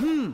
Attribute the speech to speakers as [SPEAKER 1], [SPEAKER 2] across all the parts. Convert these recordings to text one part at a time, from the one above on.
[SPEAKER 1] Hmm.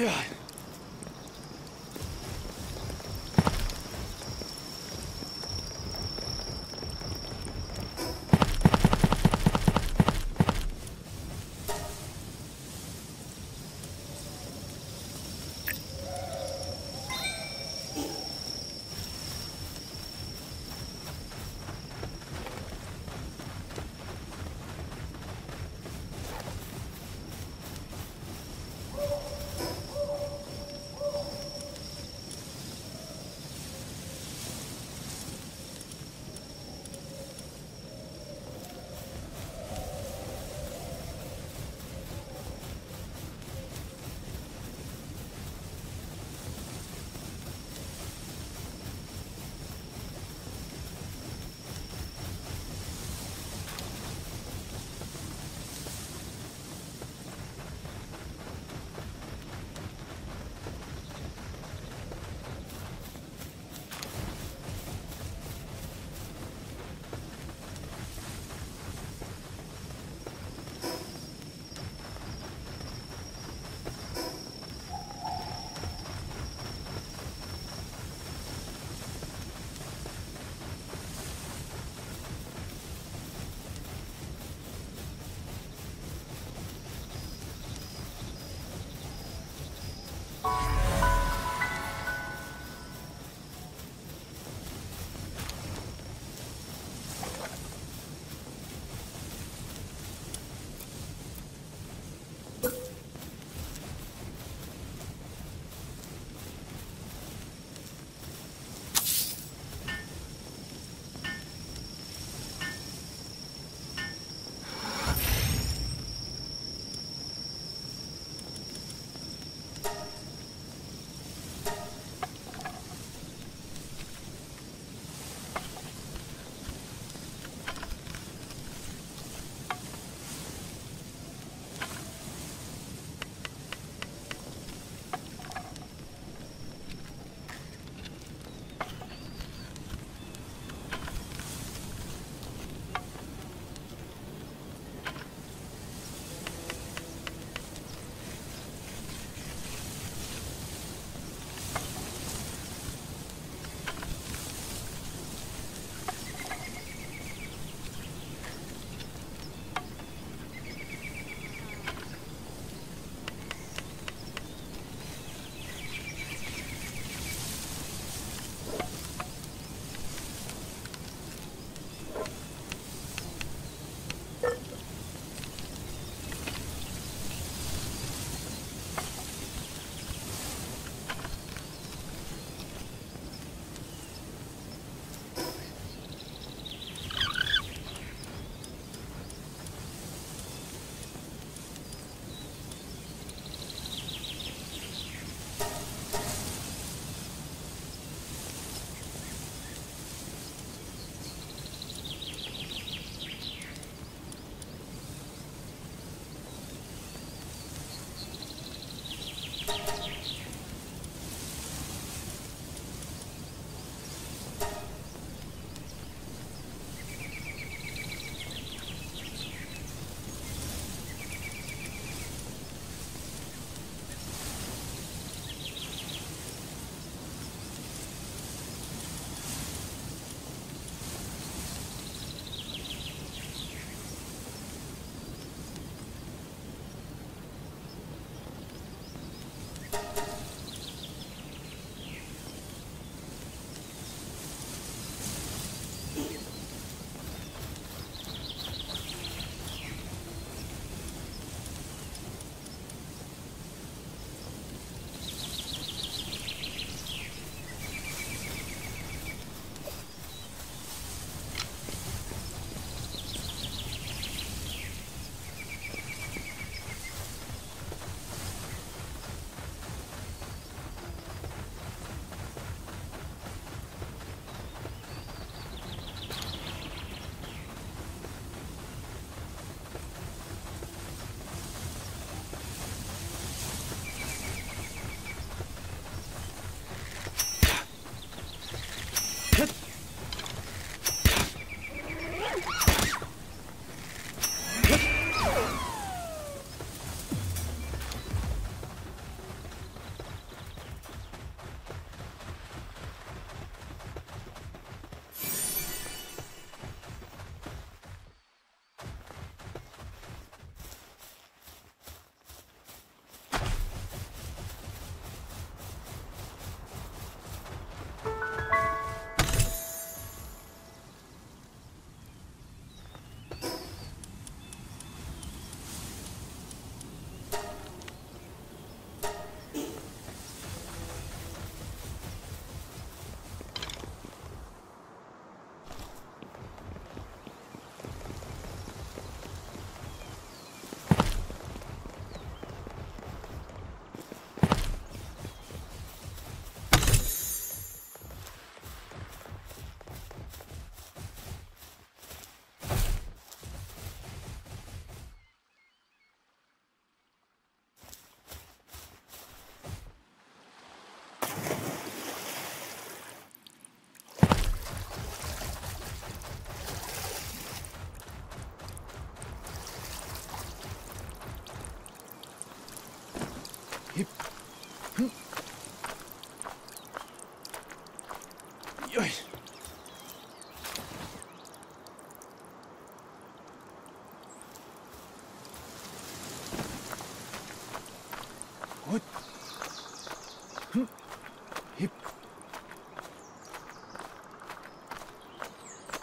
[SPEAKER 1] Yeah.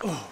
[SPEAKER 1] Oh.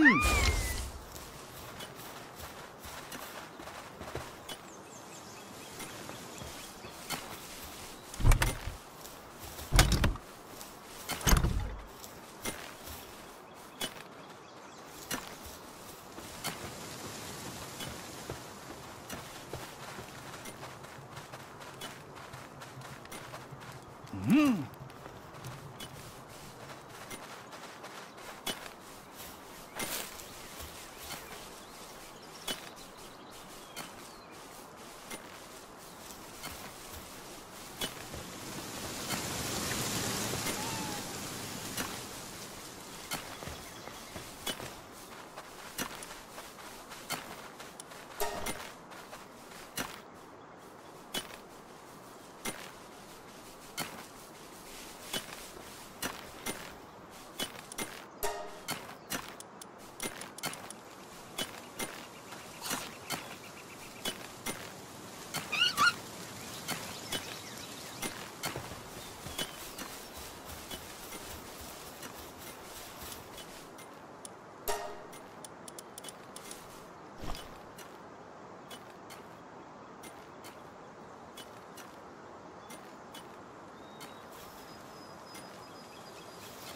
[SPEAKER 1] Hmm.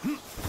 [SPEAKER 1] Hmm.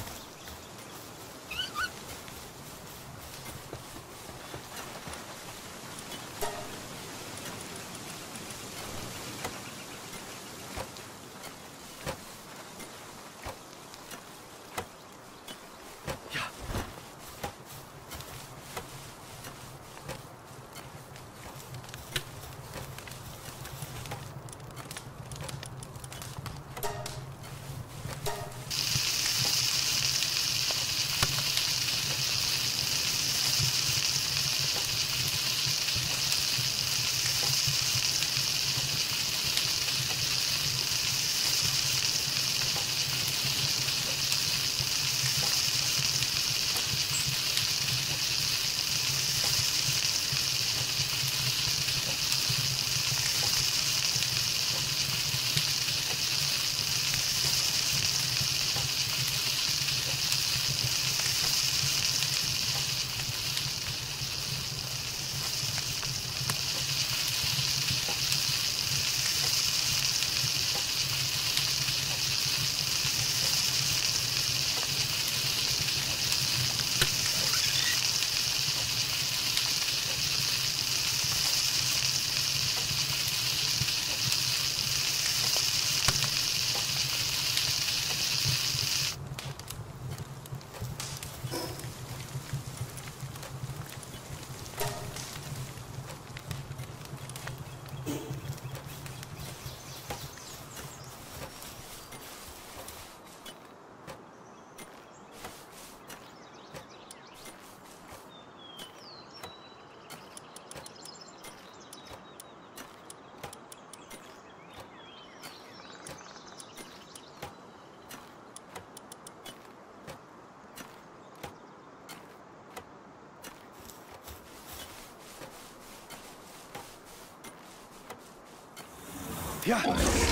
[SPEAKER 1] Yeah.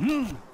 [SPEAKER 1] Mm-hmm.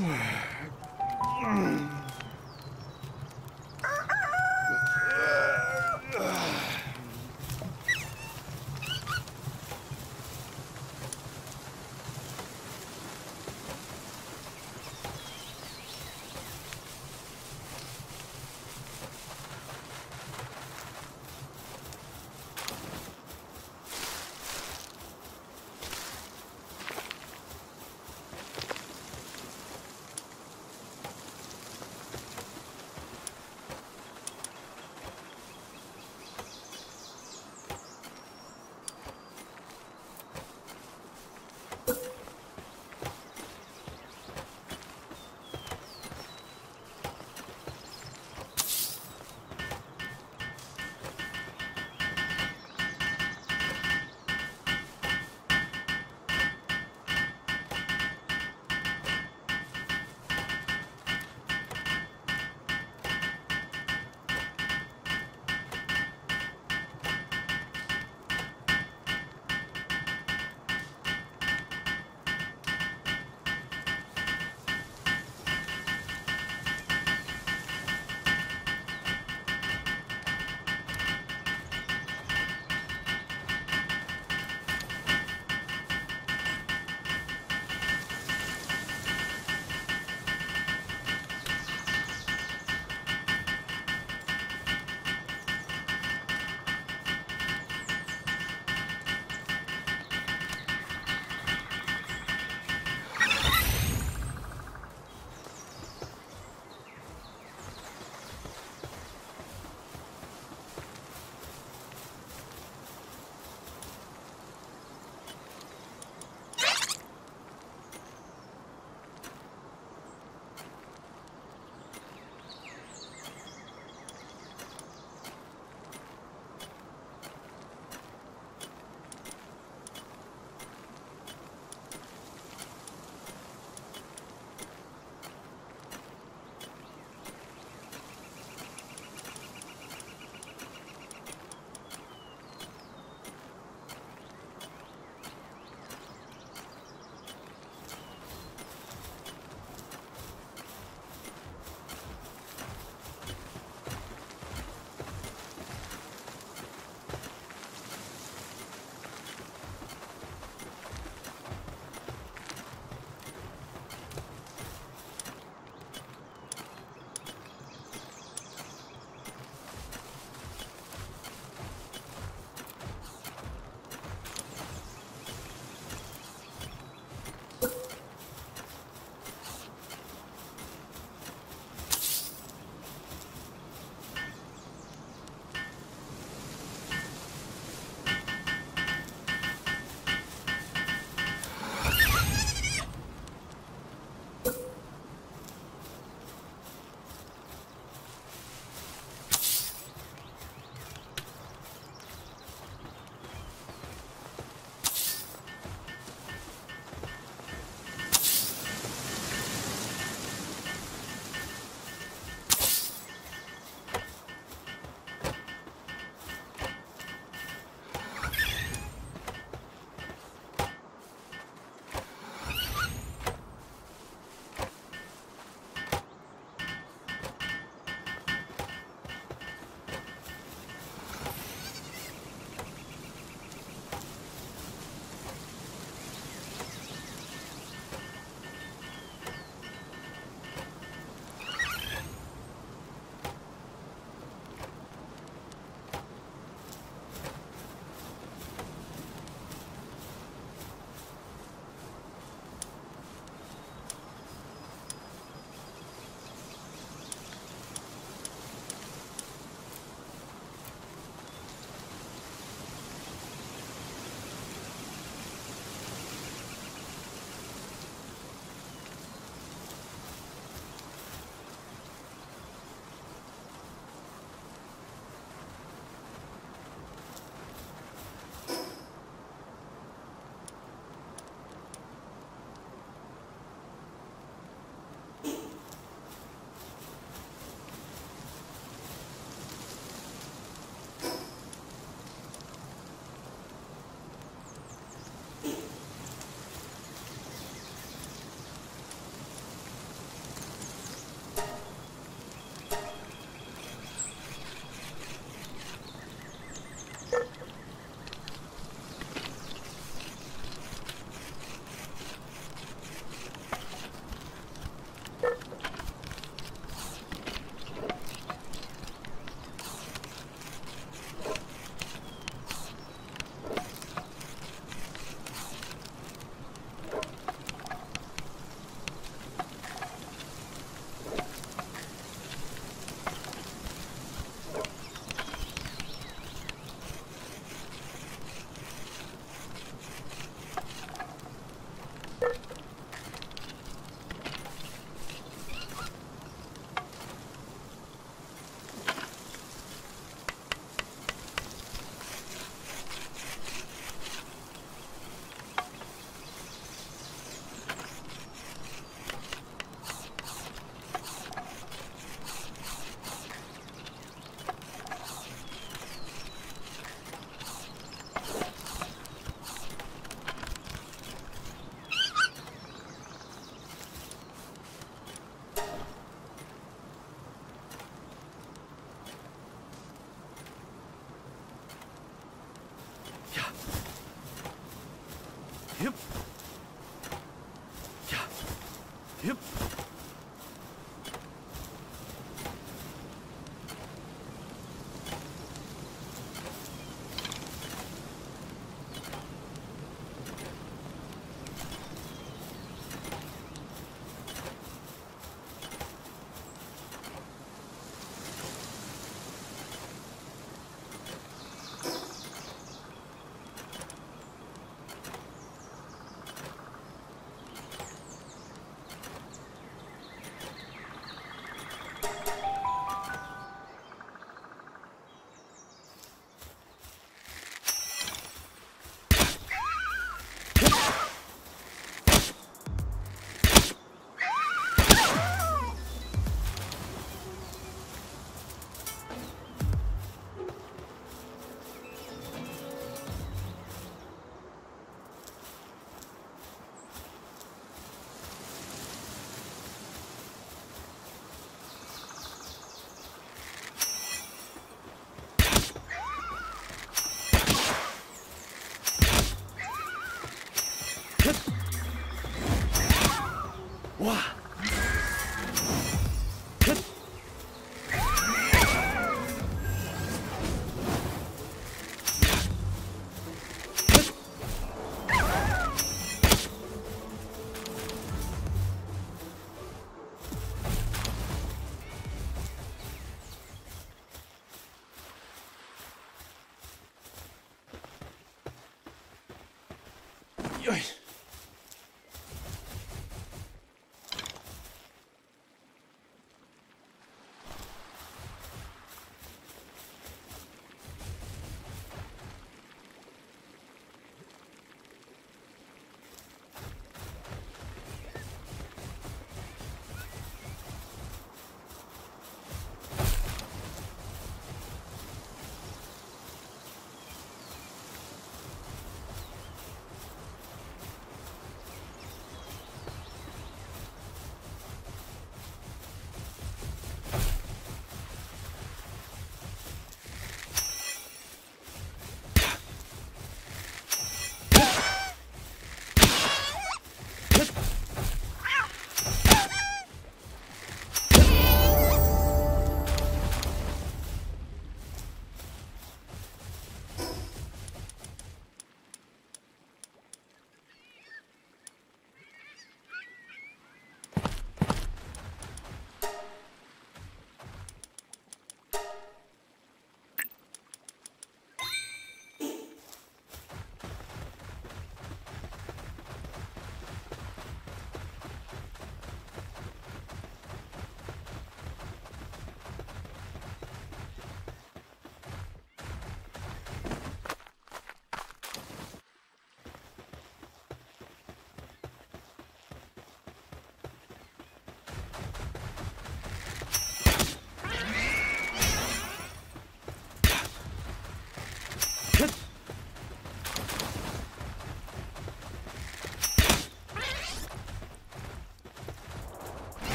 [SPEAKER 1] Yeah.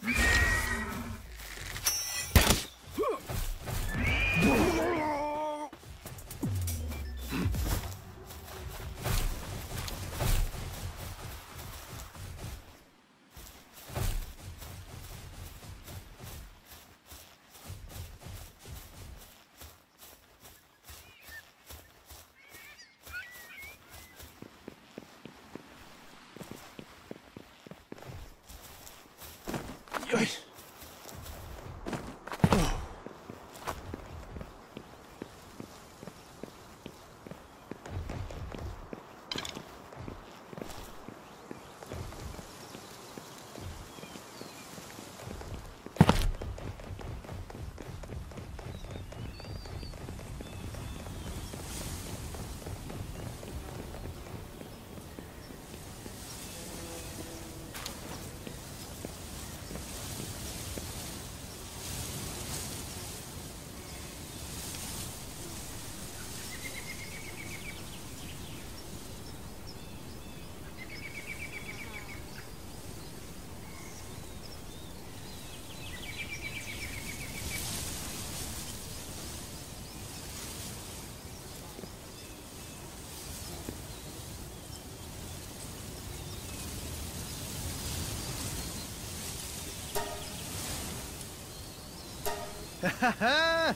[SPEAKER 1] 你 Ha ha ha!